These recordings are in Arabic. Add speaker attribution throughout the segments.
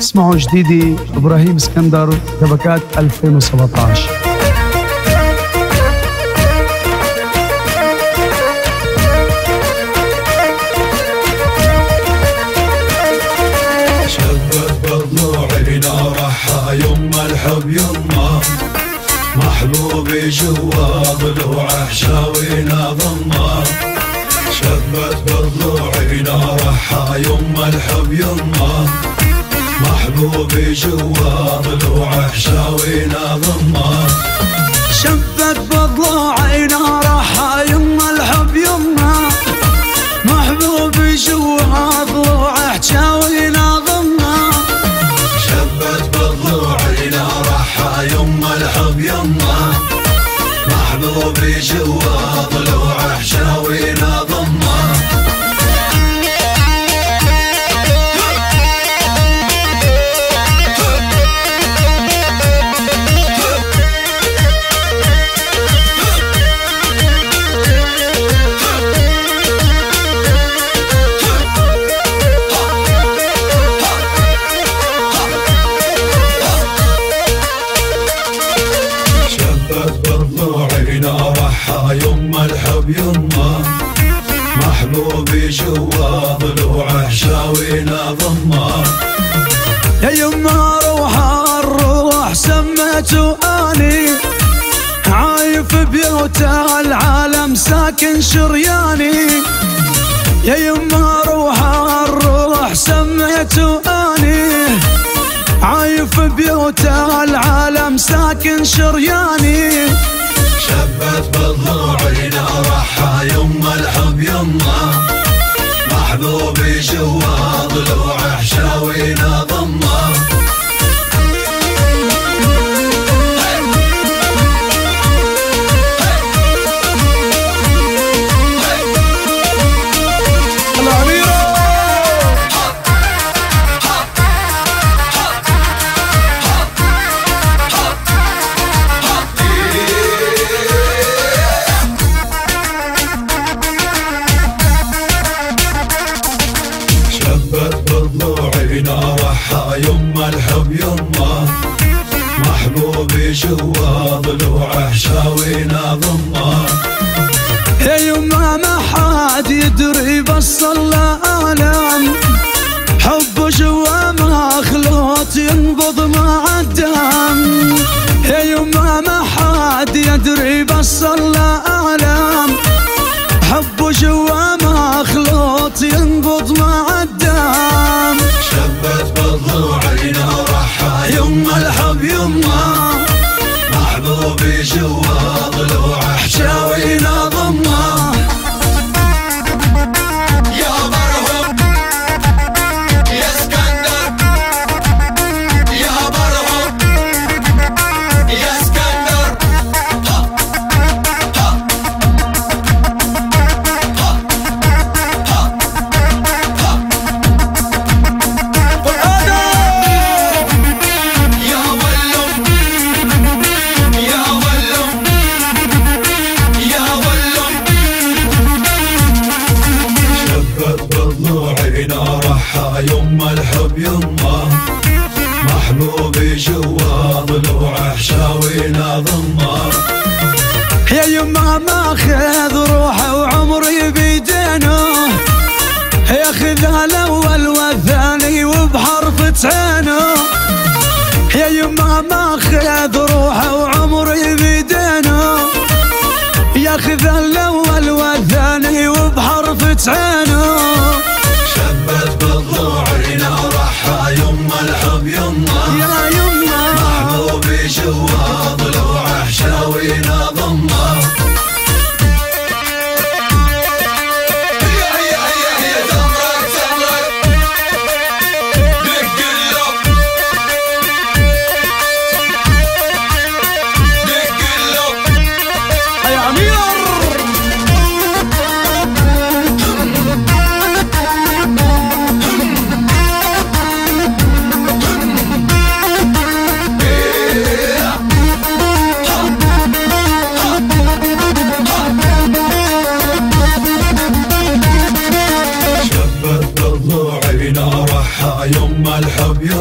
Speaker 1: اسمعوا جديدي إبراهيم إسكندر شبكات 2017
Speaker 2: شبت بضلوعي نارحها يما الحب يما محبوبي جوا ضلوعه شاوينا ضمه شبت بضلوعي نارحها يما الحب يما محبوبي جوا ضلوعه شاوينا ضمه
Speaker 3: شبت بضلوعي نارحها جوا ضلوعه شاوينا
Speaker 2: ضمة.
Speaker 3: يا يما روح الروح سميته اني عايف بيوت العالم ساكن شرياني. يا يما روح الروح سميته اني عايف بيوت العالم ساكن شرياني.
Speaker 2: شبت بضلوعي نارحها يما الحب يما. محبوبي جوا ضلوعه شاوينا محبوبي جوا ضلوعه شاوينا ضمه
Speaker 3: يا يما ما حد يدري بس الله أعلم. حب جوا مخلوط ينبض مع الدم. يا يما ما حد يدري بس الله أعلم. حب جوا مخلوط ينبض مع الدم.
Speaker 2: شبت بضلوعي نارحها يما الحب محبوبي جوا ضلوعه شاوينا ضمه يا يما
Speaker 3: ماخذ روحه وعمري بيدينه. ياخذ الأول والثاني وبحرف عينه يا يما ماخذ روحه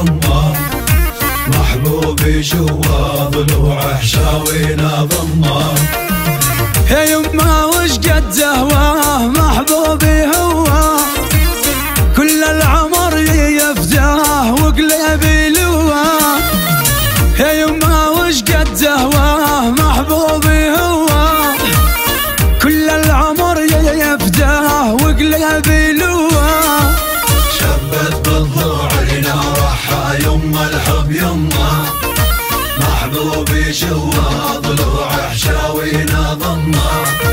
Speaker 2: يما محبوبي جوا ضلوع حشاوينا ضمه
Speaker 3: يا يما وش قد زهواه محبوبي هو كل العمر يفداه وقلبي لواه يا يما
Speaker 2: يما محبوبي جوا ضلوع حشاوينا ضمه